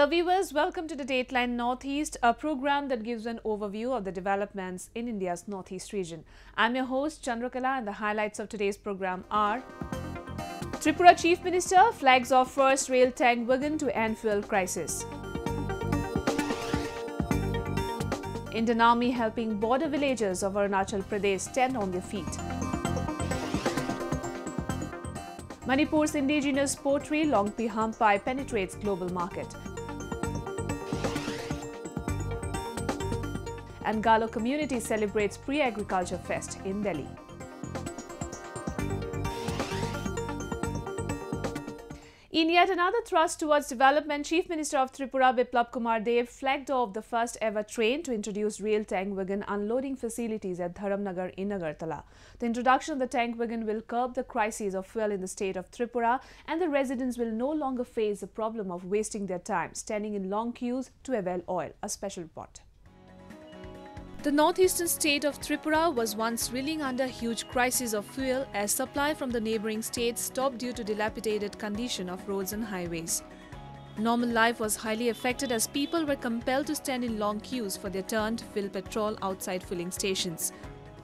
Hello viewers, welcome to the Dateline Northeast, a program that gives an overview of the developments in India's Northeast region. I'm your host Chandrakala and the highlights of today's program are Tripura Chief Minister flags off first rail tank wagon to end fuel crisis. Indian Army helping border villagers of Arunachal Pradesh stand on their feet. Manipur's indigenous pottery Longpi Hampai penetrates global market. And Galo community celebrates pre-agriculture fest in Delhi. In yet another thrust towards development, Chief Minister of Tripura Biplab Kumar Deb flagged off the first ever train to introduce rail tank wagon unloading facilities at Dharamnagar in Agartala. The introduction of the tank wagon will curb the crisis of fuel in the state of Tripura and the residents will no longer face the problem of wasting their time standing in long queues to avail oil. A special report. The northeastern state of Tripura was once reeling under huge crisis of fuel as supply from the neighboring states stopped due to dilapidated condition of roads and highways. Normal life was highly affected as people were compelled to stand in long queues for their turn to fill petrol outside filling stations.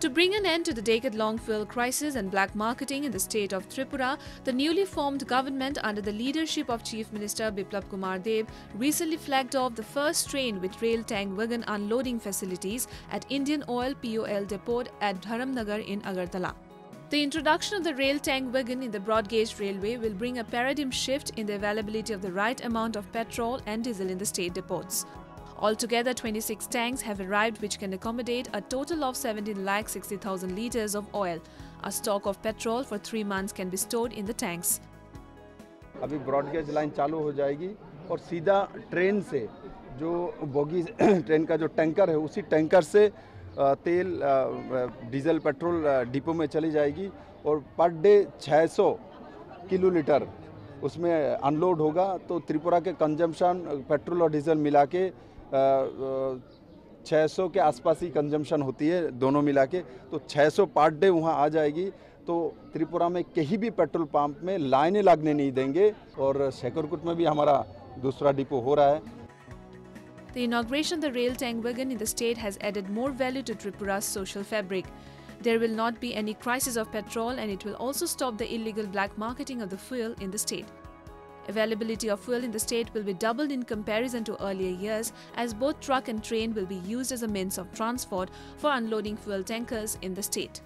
To bring an end to the decade-long fuel crisis and black marketing in the state of Tripura, the newly formed government under the leadership of Chief Minister Biplab Kumar Deb recently flagged off the first train with rail tank wagon unloading facilities at Indian Oil POL depot at Dharamnagar in Agartala. The introduction of the rail tank wagon in the broad gauge railway will bring a paradigm shift in the availability of the right amount of petrol and diesel in the state depots. Altogether, 26 tanks have arrived which can accommodate a total of 17 lakh 60,000 litres of oil. A stock of petrol for three months can be stored in the tanks. अभी broad gauge line चालू हो जाएगी और सीधा train से जो bogie train का जो टैंकर है उसी टैंकर से तेल डीजल पेट्रोल डिपो में चली जाएगी और पर डे 600 किलो लीटर उसमें अनलोड होगा तो त्रिपुरा के कंजम्पशन पेट्रोल और डीजल मिला के छः सौ के आसपास ही कंजम्पशन होती है दोनों मिला के तो 600 पर डे वहाँ आ जाएगी तो त्रिपुरा में कहीं भी पेट्रोल पंप में लाइनें लगने नहीं देंगे और शेखरकुट में भी हमारा दूसरा डिपो हो रहा है The inauguration of the rail tank wagon in the state has added more value to Tripura's social fabric. There will not be any crisis of petrol and it will also stop the illegal black marketing of the fuel in the state. Availability of fuel in the state will be doubled in comparison to earlier years as both truck and train will be used as a means of transport for unloading fuel tankers in the state.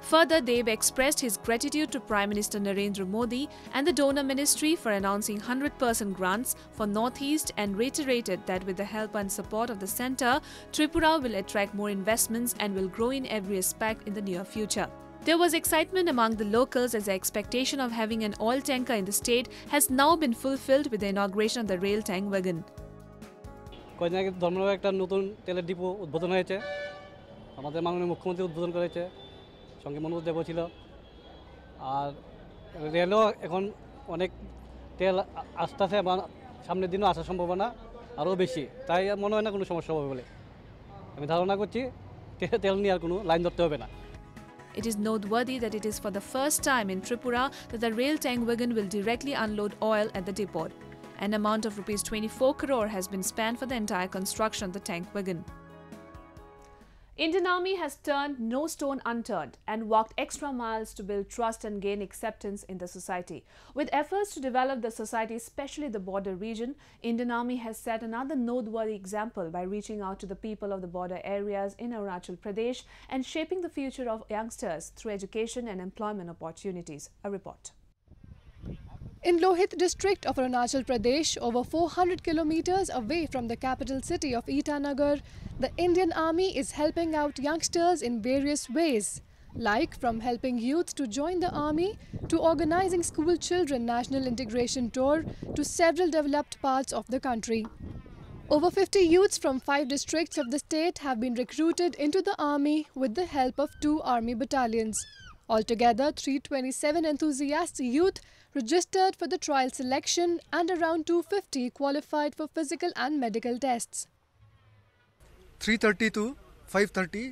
Further, Deb expressed his gratitude to Prime Minister Narendra Modi and the DoNER ministry for announcing 100% grants for Northeast and reiterated that with the help and support of the centre, Tripura will attract more investments and will grow in every aspect in the near future. There was excitement among the locals as the expectation of having an oil tanker in the state has now been fulfilled with the inauguration of the rail tank wagon. কয়েকদিন আগে ধর্মনগরে একটা নতুন তেলের depot উদ্বোধন হয়েছে আমাদের মাননীয় মুখ্যমন্ত্রী উদ্বোধন করেছে সঙ্গে মনোজ দেবও ছিল আর রেলও এখন অনেক তেল আ- আসতেছে বা সামনের দিনও আসার সম্ভাবনা আরও বেশি তাই আর মনে হয় না কোনো সমস্যা হবে বলে আমি ধারণা করছি তে- তেল নিয়ে আর কোনো লাইন ধরতে হবে না it is noteworthy that it is for the first time in Tripura that the rail tank wagon will directly unload oil at the depot. An amount of rupees 24 crore has been spent for the entire construction of the tank wagon. Indian Army has turned no stone unturned and walked extra miles to build trust and gain acceptance in the society. With efforts to develop the society, especially the border region, Indian Army has set another noteworthy example by reaching out to the people of the border areas in Arunachal Pradesh and shaping the future of youngsters through education and employment opportunities. A report. In Lohit district of Arunachal Pradesh, over 400 kilometers away from the capital city of Itanagar, the Indian Army is helping out youngsters in various ways, like from helping youth to join the army to organizing school children national integration tour to several developed parts of the country. Over 50 youths from five districts of the state have been recruited into the army with the help of two army battalions. Altogether, 327 enthusiastic youth registered for the trial selection and around 250 qualified for physical and medical tests. 3:30 to 5:30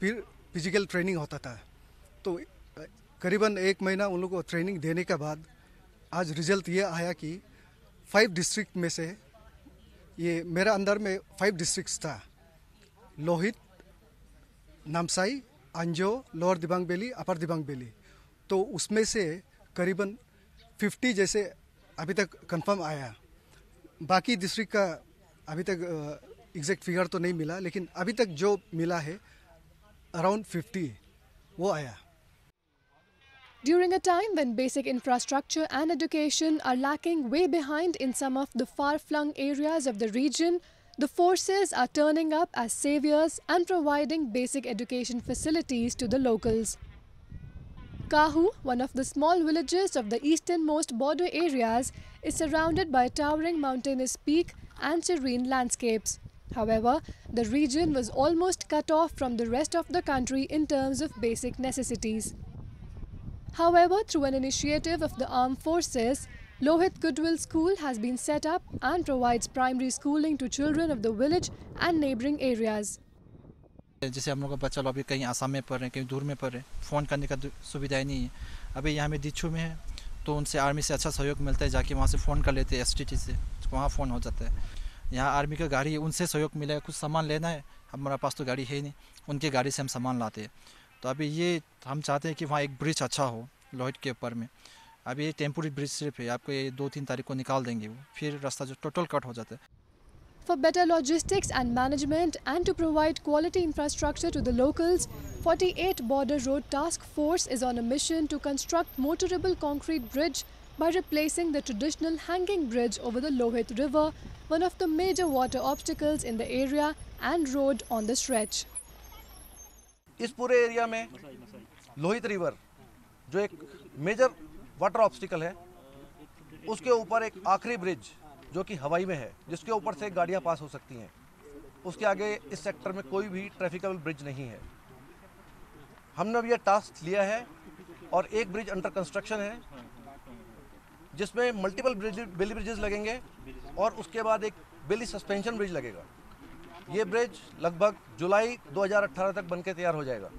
फिर physical training होता था तो अ, करीबन एक महीना उन लोगों को ट्रेनिंग देने के बाद आज रिज़ल्ट ये आया कि फाइव डिस्ट्रिक्ट में से ये मेरा अंदर में फाइव डिस्ट्रिक्ट्स था Lohit Namsai Anjaw lower Dibang valley upper Dibang valley तो उसमें से करीबन 50 जैसे अभी तक कंफर्म आया बाकी डिस्ट्रिक्ट का अभी तक एग्जैक्ट फिगर तो नहीं मिला लेकिन अभी तक जो मिला है अराउंड 50 वो आया During a time when basic infrastructure and education are lacking way behind in some of the far flung areas of the region, the forces are turning up as saviors and providing basic education facilities to the locals. Kahu, one of the small villages of the easternmost border areas, is surrounded by towering mountainous peak and serene landscapes. However, the region was almost cut off from the rest of the country in terms of basic necessities. However, through an initiative of the armed forces, Lohit Goodwill School has been set up and provides primary schooling to children of the village and neighboring areas. जैसे हम लोग का बच्चा लोग अभी कहीं आसाम में पढ़ रहे हैं, कहीं दूर में पढ़ रहे हैं, फ़ोन करने का सुविधा ही नहीं है। अभी यहाँ में दिच्छू में है तो उनसे आर्मी से अच्छा सहयोग मिलता है, जाके वहाँ से फ़ोन कर लेते हैं एसटीटी से वहाँ फ़ोन हो जाता है। यहाँ आर्मी का गाड़ी उनसे सहयोग मिलेगा कुछ सामान लेना है, हमारे पास तो गाड़ी है ही नहीं, उनके गाड़ी से हम सामान लाते हैं। तो अभी ये हम चाहते हैं कि वहाँ एक ब्रिज अच्छा हो लोहित के ऊपर में। अभी ये टेम्पोरी ब्रिज सिर्फ़ है आपको ये दो तीन तारीख को निकाल देंगे वो फिर रास्ता जो टोटल कट हो जाता है For better logistics and management and to provide quality infrastructure to the locals, 48 Border Road Task Force is on a mission to construct motorable concrete bridge by replacing the traditional hanging bridge over the Lohit River, one of the major water obstacles in the area and road on the stretch. इस पूरे area में Lohit river जो एक major water obstacle है। उसके ऊपर एक आखिरी ब्रिज, जो कि हवाई में है, जिसके ऊपर से गाड़ियाँ पास हो सकती हैं। उसके आगे इस सेक्टर में कोई भी ट्रैफिकेबल ब्रिज नहीं है। हमने अब ये टास्क लिया है और एक ब्रिज अंडर कंस्ट्रक्शन है, जिसमें मल्टीपल ब्रिज बेली ब्रिजेस लगेंगे और उसके बाद एक बेली सस्पेंशन ब्रिज लगेगा। ये ब्रिज लगभग जुलाई 2018 तक बनके तैयार हो जाएगा।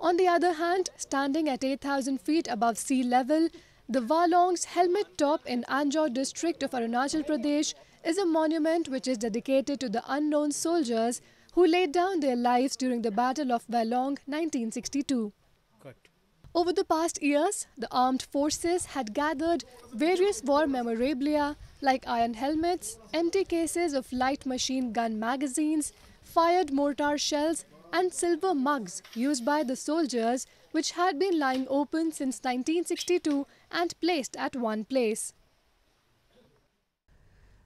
On the other hand, standing at 8,000 feet above sea level, the Walong's Helmet Top in Anjaw district of Arunachal Pradesh is a monument which is dedicated to the unknown soldiers who laid down their lives during the Battle of Walong 1962. Over the past years, the armed forces had gathered various war memorabilia like iron helmets, empty cases of light machine gun magazines, fired mortar shells, and silver mugs used by the soldiers, which had been lying open since 1962 and placed at one place.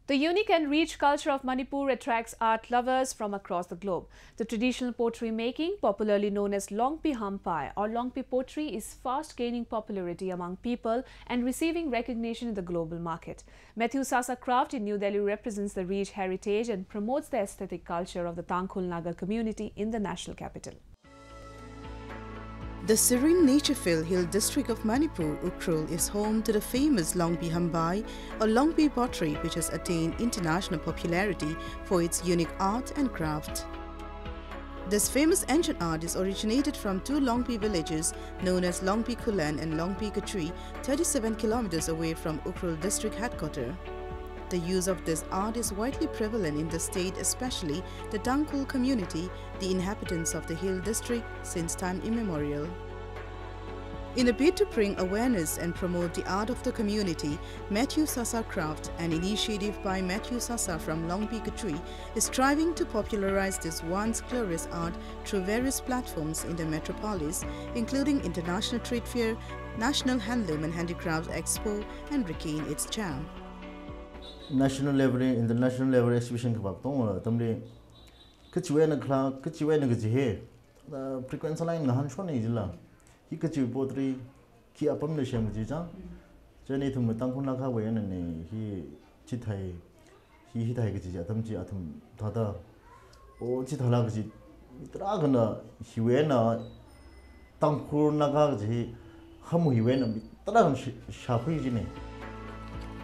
The unique and rich culture of Manipur attracts art lovers from across the globe. The traditional pottery making, popularly known as Longpi Hampai or Longpi pottery, is fast gaining popularity among people and receiving recognition in the global market. Matthew Sasa Craft in New Delhi represents the rich heritage and promotes the aesthetic culture of the Tangkhul Naga community in the national capital. The serene nature-filled hill district of Manipur, Ukhrul, is home to the famous Longpi Hampai or Longpi pottery which has attained international popularity for its unique art and craft. This famous ancient art is originated from two Longpi villages known as Longpi Kulan and Longpi Katri, 37 kilometers away from Ukhrul district headquarters. The use of this art is widely prevalent in the state, especially the Tangkhul community, the inhabitants of the hill district, since time immemorial. In a bid to bring awareness and promote the art of the community, Matthew Sasa Craft, an initiative by Matthew Sasa from Longpi Katri, is striving to popularize this once glorious art through various platforms in the metropolis, including International Trade Fair, National Handloom and Handicrafts Expo, and regain its charm. national level international level exhibition ka bak tong la tamre kichwe na khla kichwe na gje frequency line ngahan chon ni jila. Ki kichwe potri ki apam ne shem ji ja jani thum tang khun la kha we na ne hi chi thai hi hi thai gje ja tam ji athum tha da. O chi thala gje tra ga na hi we na tang khur na ga gje ham hi we na tra ga sha phi ji ne.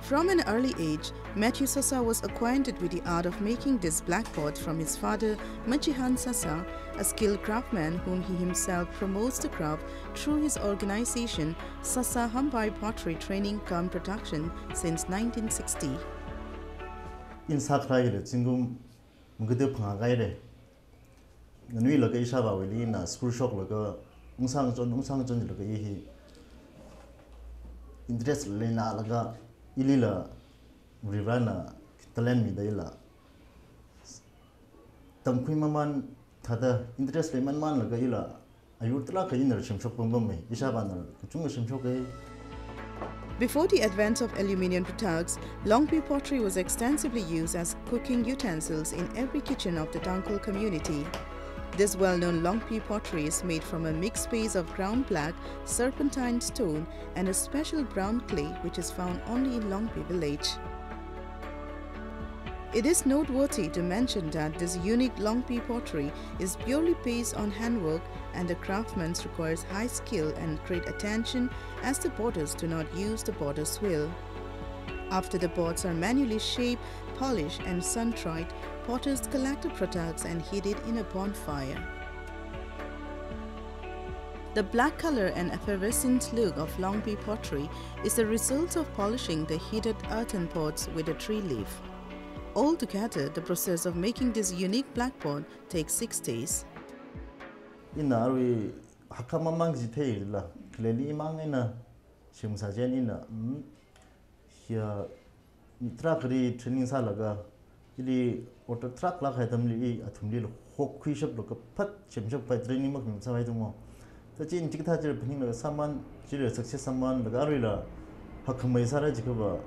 From an early age, Matthew Sasa was acquainted with the art of making this black pot from his father, Machihan Sasa, a skilled craftsman whom he himself promotes the craft through his organization Sasa Hambai Pottery Training Cum Production since 1960. insa khrai le chingum mgde phanga gai re nui la kai sa ba weli na school shop la ka ungsang chon ungsang chon la interest le na la ga ili la mi dai la tam khui maman thada interest man la me. Isa ba na chung Before the advent of aluminium products, Longpi pottery was extensively used as cooking utensils in every kitchen of the Tangkhul community. This well-known Longpi pottery is made from a mixed base of ground black, serpentine stone and a special brown clay which is found only in Longpi village. It is noteworthy to mention that this unique Longpi pottery is purely based on handwork and the craftsman requires high skill and great attention as the borders do not use the border wheel. After the boards are manually shaped, polished and sun-dried, potters collect the products and heat it in a bonfire. The black color and effervescent look of Longpi pottery is the result of polishing the heated earthen pots with a tree leaf. Altogether, the process of making this unique black pot takes six days. ina arwi hakka mamang ji the la kleli mang ina shimsa jen ina hia truck ri training sa ili auto truck la kha dam li athum li ho khui shap lo ka phat chem shap pa dre ni mak nim sa bai du mo ta chin tik tha jer bhing la saman jir sak che saman la ga ri la ha kham mai sara ji ka ba.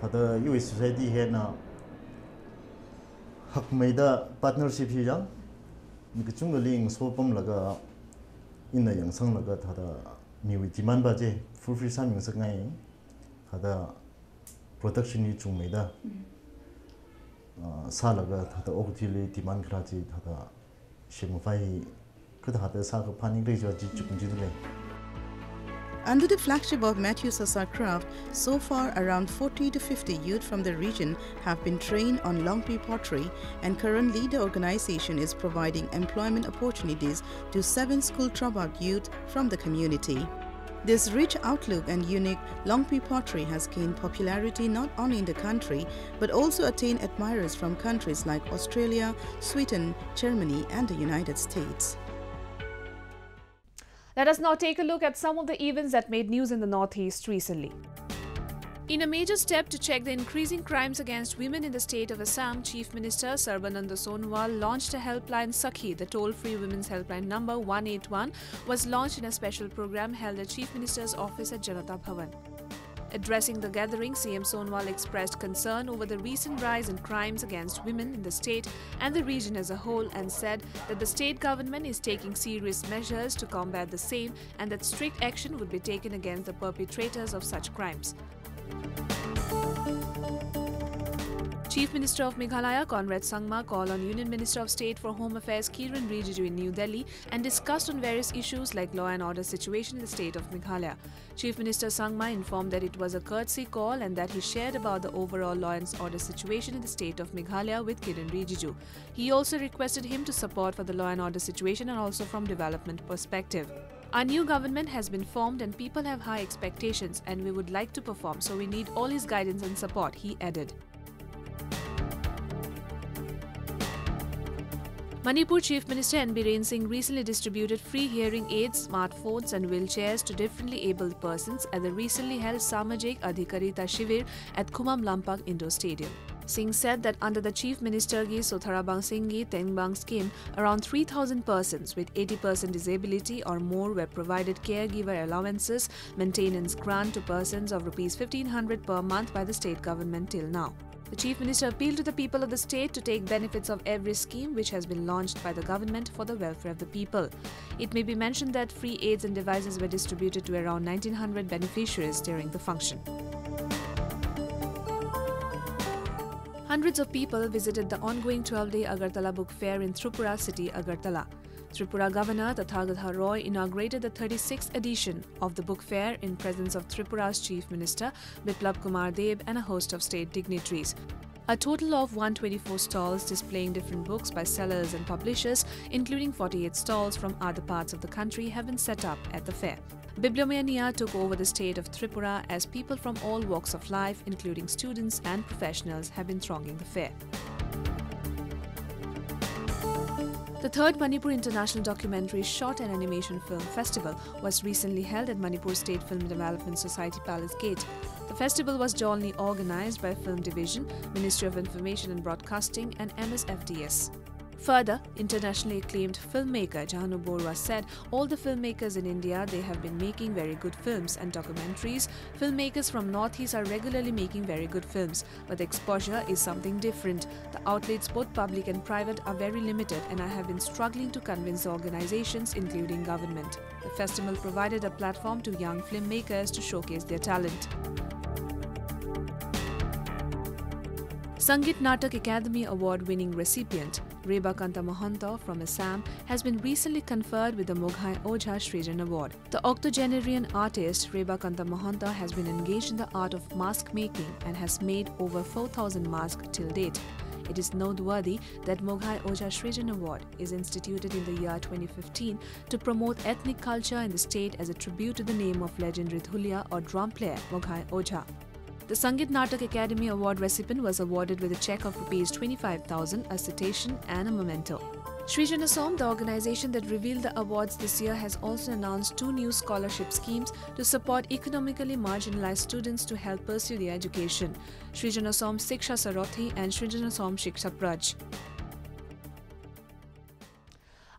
Ta da yu is society he na hak mai da partnership hi jang. Ni ka chung li ng so pam la ga in na yang sang la ga ta da mi wi demand ba je. Full free sam yung sak ngai. Ta da production ni chung mai da. Mm. salaga kada pani ji under the flagship of Matthew Sasa Craft, so far around 40 to 50 youth from the region have been trained on Longpi pottery and currently the organization is providing employment opportunities to seven school dropout youth from the community. This rich outlook and unique Longpi pottery has gained popularity not only in the country but also attained admirers from countries like Australia, Sweden, Germany and the United States. Let us now take a look at some of the events that made news in the Northeast recently. In a major step to check the increasing crimes against women in the state of Assam, Chief Minister Sarbananda Sonowal launched a helpline Sakhi. The toll-free women's helpline number 181 was launched in a special program held at Chief Minister's office at Janata Bhavan. Addressing the gathering, CM Sonowal expressed concern over the recent rise in crimes against women in the state and the region as a whole and said that the state government is taking serious measures to combat the same and that strict action would be taken against the perpetrators of such crimes. Chief Minister of Meghalaya Conrad Sangma called on Union Minister of State for Home Affairs Kiran Rijiju in New Delhi and discussed on various issues like law and order situation in the state of Meghalaya. Chief Minister Sangma informed that it was a courtesy call and that he shared about the overall law and order situation in the state of Meghalaya with Kiran Rijiju. He also requested him to support for the law and order situation and also from development perspective. Our new government has been formed and people have high expectations and we would like to perform so we need all his guidance and support, he added. Manipur Chief Minister N. Biren Singh recently distributed free hearing aids, smartphones and wheelchairs to differently abled persons at the recently held Samajik Adhikarita Shivir at Khuman Lampak Indoor Stadium. Singh said that under the Chief Minister Gi Sotharabang Singhi Tengbang scheme, around 3,000 persons with 80% disability or more were provided caregiver allowances, maintenance grant to persons of Rs 1500 per month by the state government till now. The Chief Minister appealed to the people of the state to take benefits of every scheme which has been launched by the government for the welfare of the people. It may be mentioned that free aids and devices were distributed to around 1900 beneficiaries during the function. Hundreds of people visited the ongoing 12-day Agartala Book Fair in Tripura city, Agartala. Tripura Governor Tathagata Roy inaugurated the 36th edition of the book fair in presence of Tripura's Chief Minister Biplab Kumar Deb and a host of state dignitaries. A total of 124 stalls displaying different books by sellers and publishers, including 48 stalls from other parts of the country, have been set up at the fair. Bibliomania took over the state of Tripura as people from all walks of life, including students and professionals, have been thronging the fair. The third Manipur International Documentary Short and Animation Film Festival was recently held at Manipur State Film Development Society Palace Gate. The festival was jointly organized by Film Division, Ministry of Information and Broadcasting, and MSFDS. Further, internationally acclaimed filmmaker Jahnu Barua said all the filmmakers in India they have been making very good films and documentaries. Filmmakers from Northeast are regularly making very good films, but the exposure is something different. The outlets, both public and private, are very limited, and I have been struggling to convince organizations, including government. The festival provided a platform to young filmmakers to showcase their talent. Sangeet Natak Akademi Award winning recipient Reba Kanta Mahanta from Assam has been recently conferred with the Moghai Ojha Srijan Award. The octogenarian artist Reba Kanta Mahanta has been engaged in the art of mask making and has made over 4,000 masks till date. It is noteworthy that Moghai Ojha Srijan Award is instituted in the year 2015 to promote ethnic culture in the state as a tribute to the name of legendary Dhulia or drum player Moghai Ojha. The Sangeet Natak Akademi Award recipient was awarded with a check of Rs 25,000, a citation, and a memento. Srijan Assom, the organization that revealed the awards this year, has also announced two new scholarship schemes to support economically marginalized students to help pursue their education. Srijan Assom Siksha Sarothi and Srijan Assom Shiksha Praj.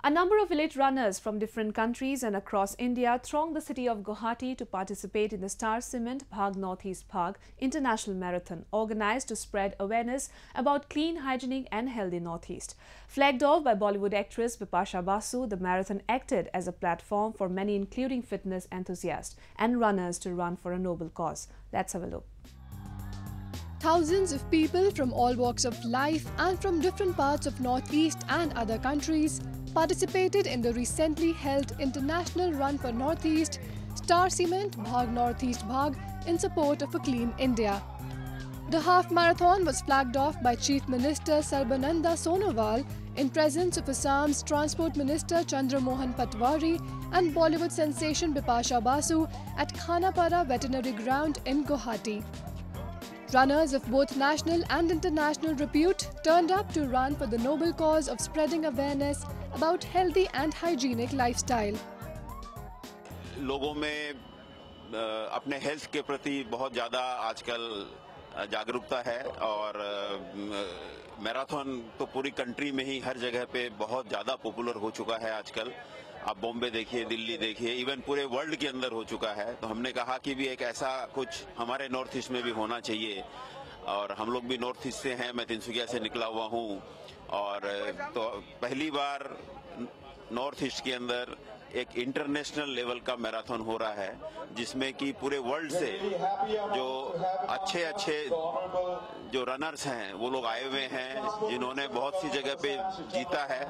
A number of elite runners from different countries and across India thronged the city of Guwahati to participate in the Star Cement Bhag Northeast Bhag International Marathon, organized to spread awareness about clean, hygienic and healthy Northeast. Flagged off by Bollywood actress Bipasha Basu, the marathon acted as a platform for many including fitness enthusiasts and runners to run for a noble cause. Let's have a look. Thousands of people from all walks of life and from different parts of Northeast and other countries participated in the recently held International Run for Northeast Star Cement Bhag Northeast Bhag in support of a clean India. The half marathon was flagged off by Chief Minister Sarbananda Sonowal in presence of Assam's Transport Minister Chandra Mohan Patowary and Bollywood sensation Bipasha Basu at Khanapara Veterinary Ground in Guwahati. Runners of both national and international repute turned up to run for the noble cause of spreading awareness about healthy and hygienic lifestyle. लोगों में अपने health के प्रति बहुत ज़्यादा आजकल जागरूकता है और मैराथन तो पूरी कंट्री में ही हर जगह पे बहुत ज़्यादा पॉपुलर हो चुका है आजकल। आप बॉम्बे देखिए दिल्ली देखिए इवन पूरे वर्ल्ड के अंदर हो चुका है। तो हमने कहा कि भी एक ऐसा कुछ हमारे नॉर्थ ईस्ट में भी होना चाहिए। और हम लोग भी नॉर्थ ईस्ट से हैं, मैं तिनसुकिया से निकला हुआ हूँ। और तो पहली बार नॉर्थ ईस्ट के अंदर एक इंटरनेशनल लेवल का मैराथन हो रहा है जिसमें कि पूरे वर्ल्ड से जो अच्छे अच्छे जो रनर्स हैं वो लोग आए हुए हैं जिन्होंने बहुत सी जगह पे जीता है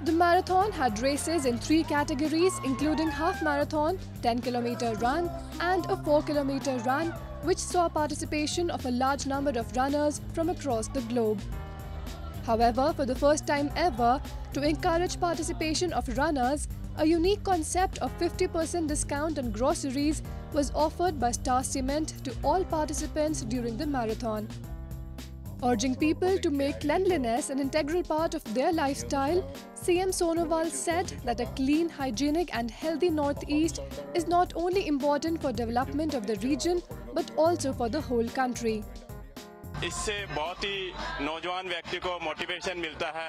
The marathon had races in three categories including half marathon, 10 km run and a 4 km run which saw participation of a large number of runners from across the globe. However, for the first time ever, to encourage participation of runners, a unique concept of 50% discount on groceries was offered by Star Cement to all participants during the marathon. Urging people to make cleanliness an integral part of their lifestyle, CM Sonowal said that a clean, hygienic and healthy Northeast is not only important for development of the region but also for the whole country. इससे बहुत ही नौजवान व्यक्ति को motivation मिलता है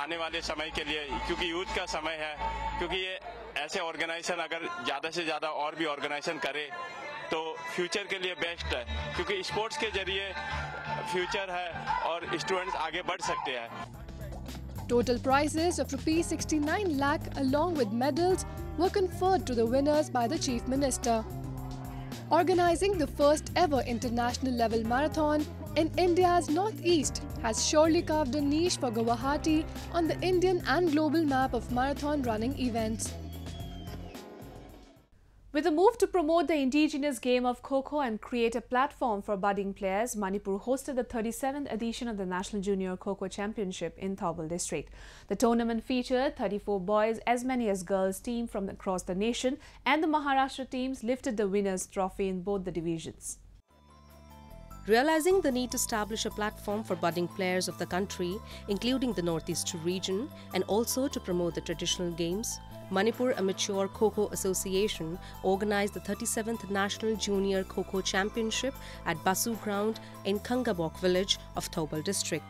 आने वाले समय के लिए क्योंकि यूथ का समय है क्योंकि ये ऐसे ऑर्गेनाइजेशन अगर ज़्यादा से ज़्यादा और भी ऑर्गेनाइजेशन करे तो फ्यूचर के लिए बेस्ट है क्योंकि स्पोर्ट्स के ज़रिए फ्यूचर है और स्टूडेंट्स आगे बढ़ सकते हैं। Total prizes of rupees sixty nine lakh along with medals conferred to winners by the chief minister Organizing the first ever international level marathon, in India's northeast has surely carved a niche for Guwahati on the Indian and global map of marathon running events. With a move to promote the indigenous game of Kho and create a platform for budding players, Manipur hosted the 37th edition of the National Junior Kho Championship in Thoubal district. The tournament featured 34 boys as many as girls team from across the nation and the Maharashtra teams lifted the winners trophy in both the divisions. Realizing the need to establish a platform for budding players of the country, including the Northeast region, and also to promote the traditional games, Manipur Amateur Kho Association organized the 37th National Junior Kho Championship at Basu Ground in Kangabok village of Thoubal district.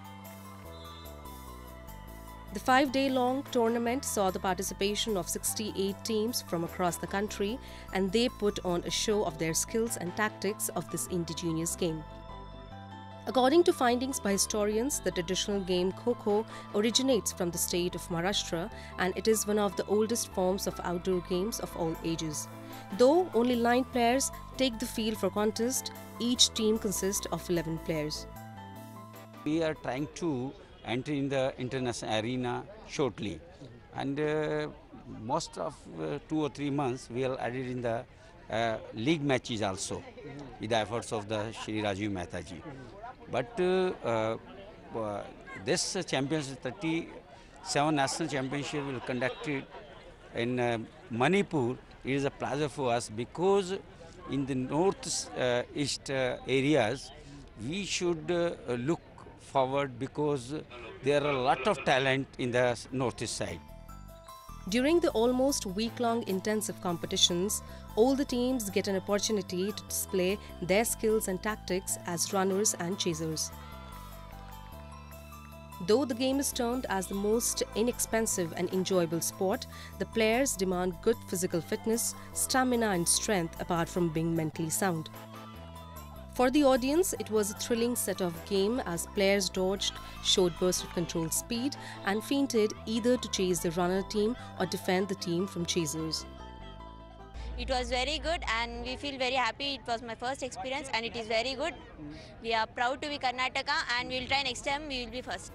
The five day long tournament saw the participation of 68 teams from across the country, and they put on a show of their skills and tactics of this indigenous game. According to findings by historians, the traditional game Kho originates from the state of Maharashtra and it is one of the oldest forms of outdoor games of all ages. Though only 9 players take the field for contest, each team consists of 11 players. We are trying to enter in the international arena shortly and uh, most of uh, two or three months we are added in the uh, league matches also with the efforts of the Shri Rajiv Mehtaji. But uh, uh, this championship, 37 national championship will conducted in uh, Manipur. It is a pleasure for us because in the north east areas, we should look forward because there are a lot of talent in the northeast side. During the almost week-long intensive competitions, all the teams get an opportunity to display their skills and tactics as runners and chasers. Though the game is termed as the most inexpensive and enjoyable sport, the players demand good physical fitness, stamina and strength apart from being mentally sound. For the audience, it was a thrilling set of game as players dodged, showed burst of control speed and feinted either to chase the runner team or defend the team from chasers. It was very good and we feel very happy. It was my first experience and it is very good. We are proud to be Karnataka and we will try next time we will be first.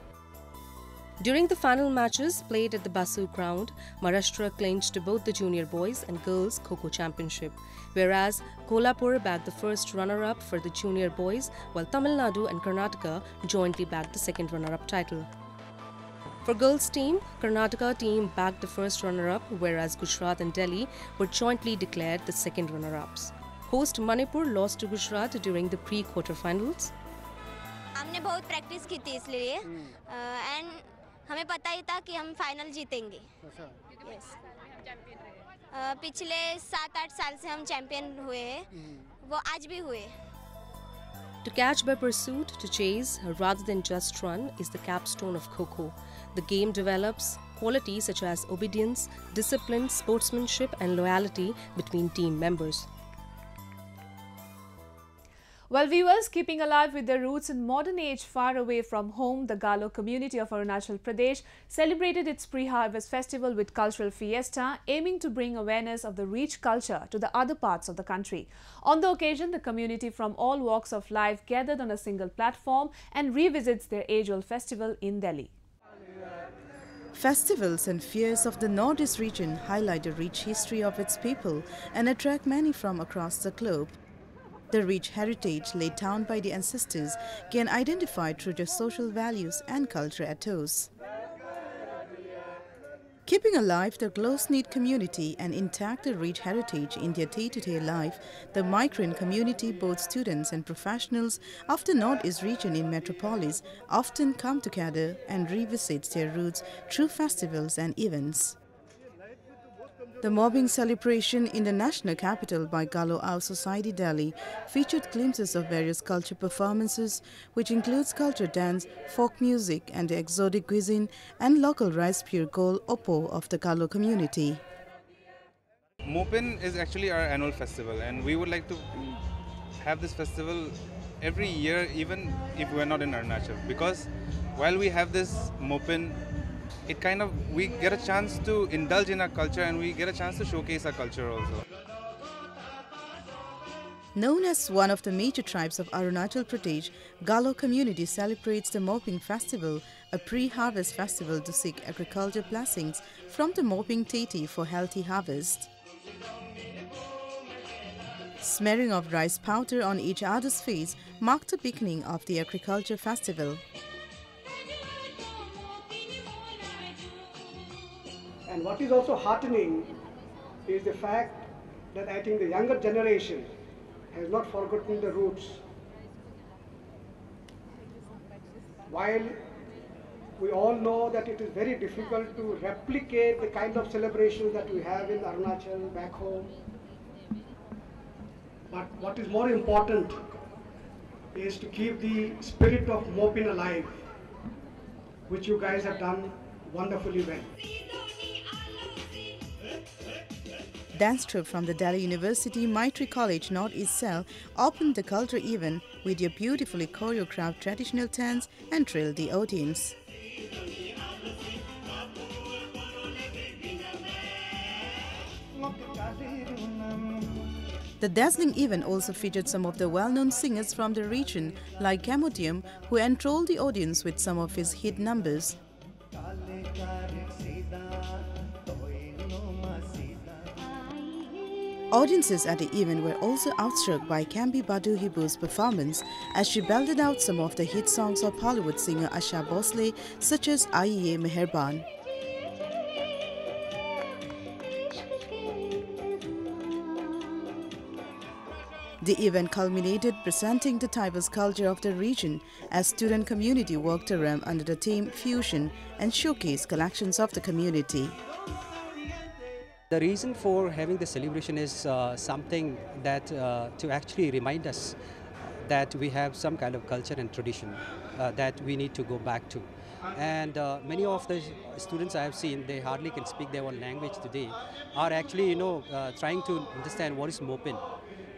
During the final matches played at the Basu ground, Maharashtra clinched both the junior boys and girls Kho Kho championship, whereas Kolhapur bagged the first runner-up for the junior boys while Tamil Nadu and Karnataka jointly bagged the second runner-up title. For girls team, Karnataka team bagged the first runner-up whereas Gujarat and Delhi were jointly declared the second runner-ups. Host Manipur lost to Gujarat during the pre-quarterfinals. हमने बहुत practice की थी हमें पता ही था कि हम final जीतेंगे यस पिछले सात आठ साल से हम चैंपियन हुए हैं वो आज भी हुए To catch by pursuit, to chase, rather than just run, is the capstone of Kho The game develops qualities such as obedience, discipline, sportsmanship, and loyalty between team members. Well, viewers, keeping alive with their roots in modern age far away from home, the Galo community of Arunachal Pradesh celebrated its pre-harvest festival with cultural fiesta, aiming to bring awareness of the rich culture to the other parts of the country. On the occasion, the community from all walks of life gathered on a single platform and revisits their age-old festival in Delhi. Festivals and fairs of the Northeast region highlight the rich history of its people and attract many from across the globe. The rich heritage laid down by the ancestors can identify through their social values and culture ethos. Keeping alive the close-knit community and intact the rich heritage in their day-to-day -day life, the migrant community, both students and professionals of the Northeast region in Metropolis, often come together and revisit their roots through festivals and events. The Mopin celebration in the national capital by Galo Our Society Delhi featured glimpses of various culture performances, which includes culture dance, folk music, and exotic cuisine and local rice pure gold oppo of the Galo community. Mopin is actually our annual festival, and we would like to have this festival every year, even if we're not in Arunachal, because while we have this Mopin it kind of we get a chance to indulge in our culture and we get a chance to showcase our culture also. Known as one of the major tribes of Arunachal Pradesh, Galo community celebrates the Mopin Festival, a pre-harvest festival to seek agriculture blessings from the Mopin deity for healthy harvest. Smearing of rice powder on each other's face marked the beginning of the agriculture festival. And what is also heartening is the fact that I think the younger generation has not forgotten the roots. While we all know that it is very difficult to replicate the kind of celebrations that we have in Arunachal back home. But what is more important is to keep the spirit of Mopin alive, which you guys have done wonderfully well. Dance troupe from the Delhi University Maitreyi College North East Cell opened the culture event with their beautifully choreographed traditional dance and thrilled the audience. The dazzling event also featured some of the well-known singers from the region like Gamodium who enthralled the audience with some of his hit numbers. Audiences at the event were also outstruck by Kambi Baduhibu's performance as she belted out some of the hit songs of Bollywood singer Asha Bhosle such as Aiye Meherban. The event culminated presenting the diverse culture of the region as student community worked around under the theme Fusion and showcased collections of the community. The reason for having the celebration is uh, something that uh, to actually remind us that we have some kind of culture and tradition uh, that we need to go back to. And uh, many of the students I have seen, they hardly can speak their own language today, are actually, you know, uh, trying to understand what is Mopin.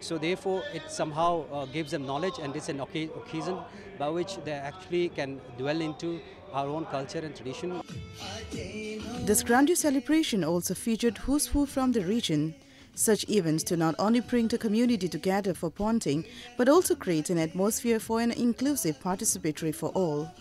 So therefore, it somehow uh, gives them knowledge and it's an occasion by which they actually can dwell into our own culture and tradition. This grandiose celebration also featured who's who from the region. Such events do not only bring the community together for ponting, but also create an atmosphere for an inclusive participatory for all.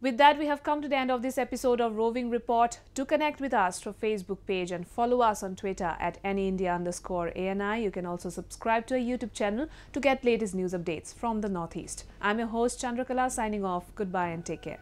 With that, we have come to the end of this episode of Roving Report. To connect with us through Facebook page and follow us on Twitter at anyindia underscore ANI. You can also subscribe to our YouTube channel to get latest news updates from the Northeast. I'm your host Chandrakala signing off. Goodbye and take care.